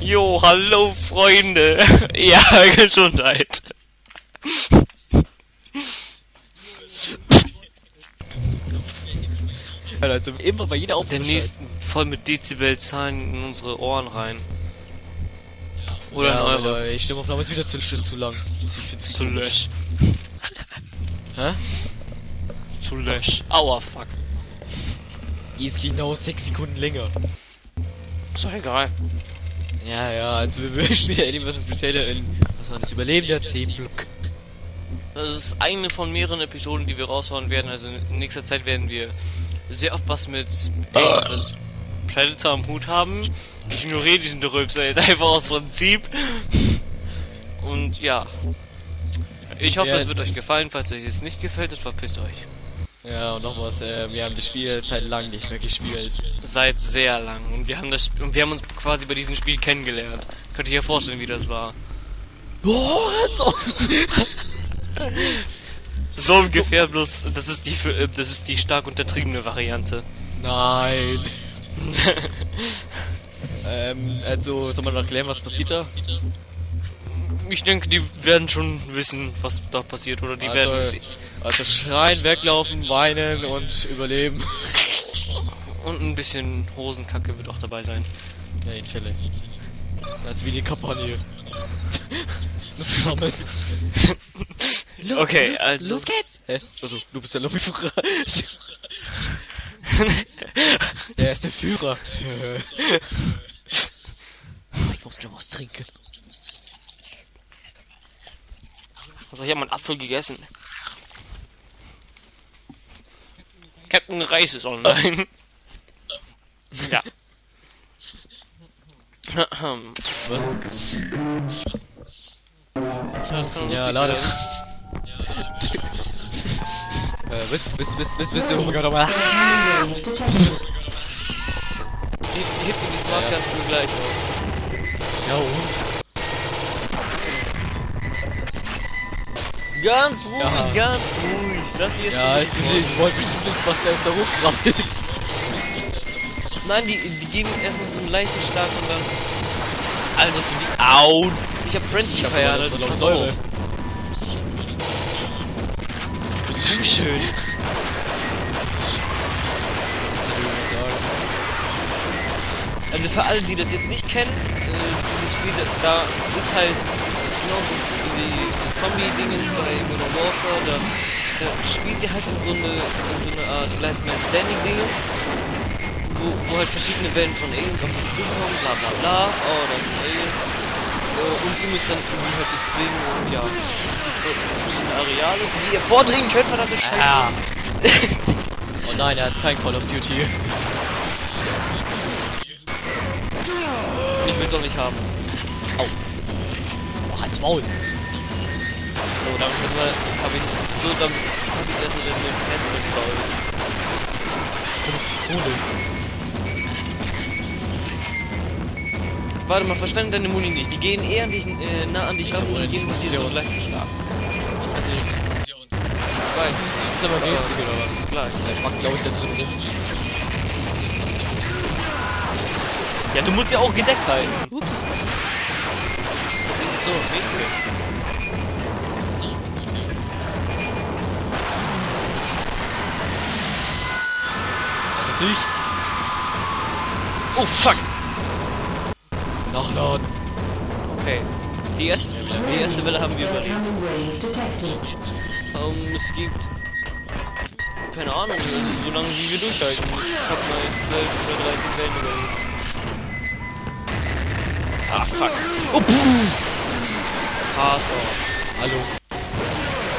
Jo, hallo Freunde. Ja, Gesundheit. Also immer bei jeder Der Aufnahme. nächsten voll mit Dezibelzahlen in unsere Ohren rein. Oder ja, in eure. aber die Stimmaufnahme ist wieder zu, zu lang. Ich Zu lösch. Hä? Zu lösch. Aua, fuck. Die ist genau 6 Sekunden länger. Ist doch egal. Ja, ja, also wir spielen ja irgendwas speziell in. Was war das? Überleben der 10 Block. Das ist eine von mehreren Episoden, die wir raushauen werden. Also in nächster Zeit werden wir sehr oft was mit irgendwas Predator am Hut haben. Ich ignoriere diesen Rülpser jetzt einfach aus Prinzip. Und ja. Ich hoffe, Ja. es wird euch gefallen. Falls euch es nicht gefällt, dann verpisst euch. Ja, und noch was, äh, wir haben das Spiel seit lang nicht mehr gespielt. Seit sehr lang. Und wir haben das und wir haben uns quasi bei diesem Spiel kennengelernt. Könnt ihr euch vorstellen, wie das war. Oh. So ungefähr bloß, das ist die äh, das ist die stark untertriebene Variante. Nein. ähm, also, soll man noch erklären, was passiert da? Ich denke, die werden schon wissen, was da passiert, oder die werden Also, sehen. also schreien, weglaufen, weinen und überleben. Und ein bisschen Hosenkacke wird auch dabei sein. Ja, in Fälle. Das ist wie die Kampagne. Sammeln. Okay, also. Los geht's! Hä? Also, du bist der Lobbyführer. der ist der Führer. ich muss noch was trinken. Also ich habe meinen Apfel gegessen. Captain Reis ist online. ja. Was? Ja, lade. Äh, bis, bis, bis, bis, bis, oh mein Gott, nochmal. Hebt ihr die Smartgun für gleich. Ja, und? Ganz ruhig, Ja. ganz ruhig. Lass jetzt Ja, nicht jetzt will ich, ich wollte bestimmt wissen, was der da hochkrabbelt. Nein, die, die geben erstmal so einen leichten Start und dann. Also für die. Au! Ich hab Friendly Fire, aber also das pass Säure. auf. Schön. Also für alle, die das jetzt nicht kennen, äh, dieses Spiel, da ist halt genauso wie so Zombie-Dingens bei Modern Warfare, da, da spielt ihr halt im Grunde in so einer Art Last Man Standing-Dingens, wo, wo halt verschiedene Wellen von Aliens auf euch zukommen, bla bla bla, oh, da ist ein Alien. Äh, Und ihr müsst dann irgendwie halt bezwingen und ja, es gibt verschiedene Areale, für die ihr vordringen könnt, verdammte Scheiße. Ja. oh nein, er hat kein Call of Duty. Ich will's auch nicht haben. Oh, halt's Maul. So, damit erstmal hab ich, so, damit hab ich erstmal den, den Fenster gebaut. Eine Pistole. Warte mal, verschwende deine Muni nicht. Die gehen eher an dich, äh, nah an dich ran ohne und geben dir so einen leichten Schlag. Also, Ich weiß. ist aber günstig oder was? Gleich. Ich mag, glaube ich, da drin rum. Ja, du musst ja auch gedeckt halten. Ups. Das ist so. Okay. Natürlich. Oh, fuck. Nachladen. Okay. Die erste, die erste Welle haben wir überlebt. Ähm, es gibt... Keine Ahnung, also so lange wie wir durchhalten. Ich hab mal 12 oder 13 Wellen überlebt. Ah, fuck. Oh, puh. Pass auf. Hallo.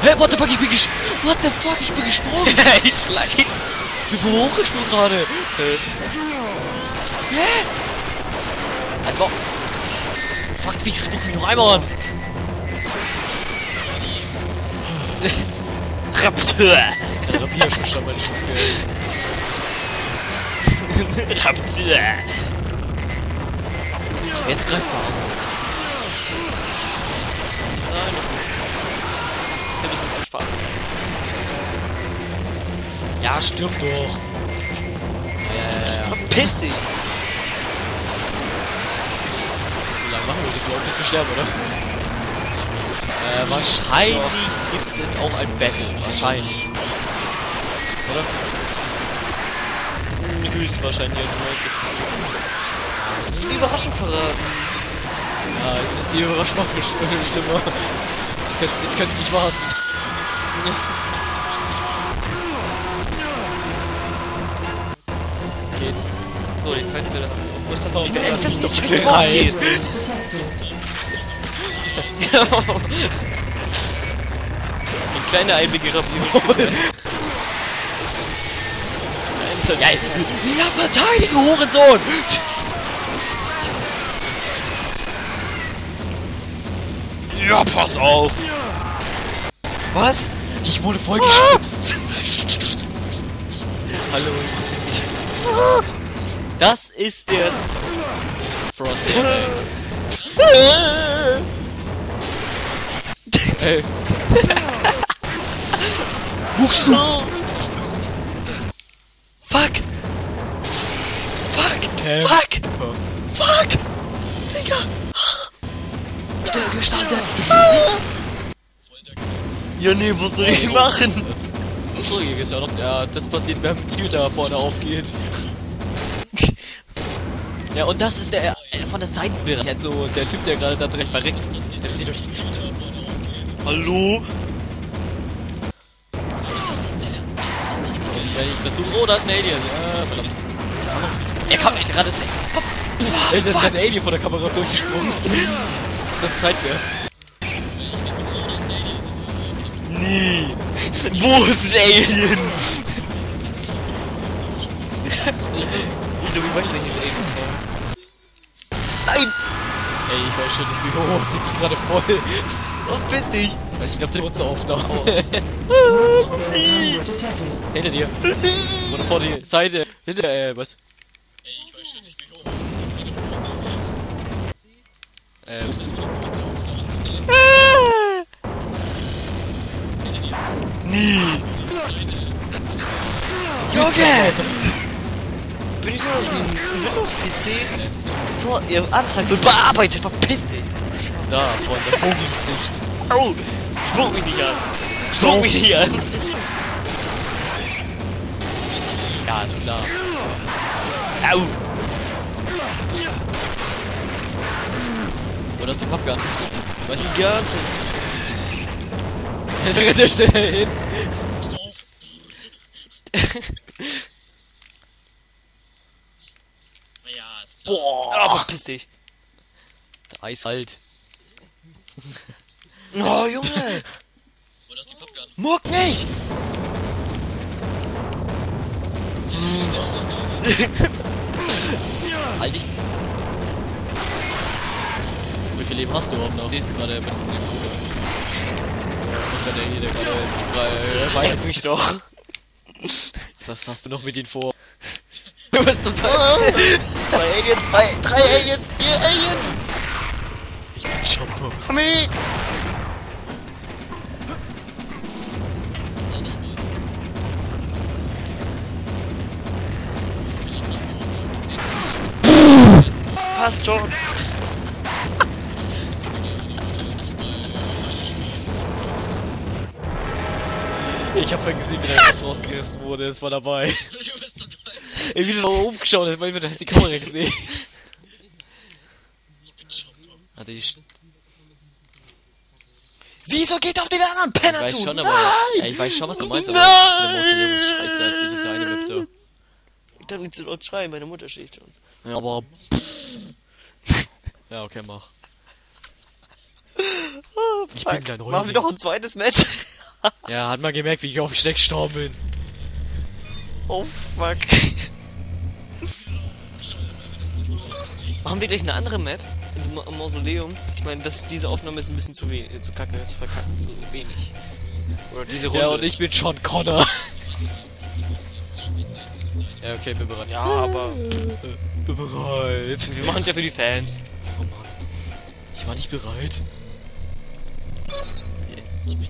Hä, what the fuck, ich bin ges... What the fuck, ich bin gesprungen. ich schlag ihn. Ich bin hochgesprungen gerade. Hä? Also... Fuck, wie ich sprung mich noch einmal an. Raptor. Also hier schon stand meine Schuhe. Raptor. Jetzt greift er an. Nein, hab das mit zum Spaß gemacht. Ja, stirb doch. Ja, ja, ja, ja. Piss dich. glaube, bis wir sterben, oder? Äh, wahrscheinlich gibt es auch ein Battle. Wahrscheinlich. Oder? Hm, Höchstwahrscheinlich als 90 Das ist die Überraschung verraten. Ja, jetzt ist die Überraschung noch sch schlimmer. Jetzt kannst du nicht warten. Geht. So, die zweite Welle. Wo ist dann Oh, Ich will Wort geil. geht. Ein kleiner ihrer Bibel. Geil. Ja, verteidige, Hurensohn! Ja, pass auf! Was? Ich wurde voll geschützt. Hallo. Das ist der Frosty Max. Ey. Wuchst du? Fuck! Fuck! Fuck! Fuck! Digga! Ja, nee, was soll ich machen? So, hier geht's ja noch. Ja, das passiert, wenn die Tür da vorne aufgeht. Ja, und das ist der äh, von der Seitenbereich. Jetzt so der Typ, der gerade da direkt verreckt. Der sieht durch die Tür da vorne aufgeht. Hallo? Wenn ich versuche. Oh, da ist ein Alien. Ja, verdammt. Er kam ey, gerade ist ein. Ey, da ist ein Alien vor der Kamera durchgesprungen. Das ist seitwärts. Nee! Wo ist ein Alien? ich glaube, ich weiß nicht, wie es Aliens war. Nein! Ey, ich weiß schon nicht, wie hoch sind die gerade voll. Oh, piss dich! Ich glaube, der kurze Aufnahme. Hinter dir. Oder vor die Seite. Hinter, äh, was? Ey, ich weiß schon nicht, wie hoch. Äh, was ist das Nee! Junge! Bin ich so, dass ein Windows-PC vor ihr Antrag wird bearbeitet? Verpiss dich! Da, vor der Vogelsicht. Au! Spuck mich nicht an! Spuck mich nicht an! Ja, ist klar. Au! Oder die Popgun. Weißt Die ganze. Du, da rennt er schnell hin. Boah! Ah, verpiss dich! Der Eis halt. Oh, Junge! Oder die Popgun. Muck nicht! Halt dich. Wie viel Leben hast du überhaupt noch? Siehst du gerade, was ist denn der hier, der gerade Leck weiß mich doch! Was hast du noch mit ihnen vor? Du bist total. Zwei Aliens, zwei, drei Aliens, vier Aliens! Ich bin Jumper. Komm hin! Passt schon! Ich hab vorhin gesehen, wie der Kopf rausgerissen wurde. Es war dabei. Ey, wie du noch umgeschaut hast, weil du hast die Kamera gesehen. Hatte die Sch Wieso geht auf den anderen Penner ich weiß zu? schon, aber. Nein! Ja, ich weiß schon, was du meinst, aber Nein! der ist scheiße als die Design da. Ich darf nicht so laut schreien, meine Mutter schläft schon. Ja, aber. Ja, okay, mach. Oh, Ich fuck. bin dein Machen wir doch ein zweites Match. Ja, hat man gemerkt, wie ich auf den Schneck gestorben bin. Oh fuck. Machen wir gleich eine andere Map? Also Ma- Mausoleum. Ich meine, das, diese Aufnahme ist ein bisschen zu wenig, zu kacke, zu verkacken, zu wenig. Oder diese Runde. Ja, und ich bin John Connor. ja, okay, bin bereit. Ja, aber Bin bereit. wir machen es ja für die Fans. Oh Mann. Ich war nicht bereit. Ich bin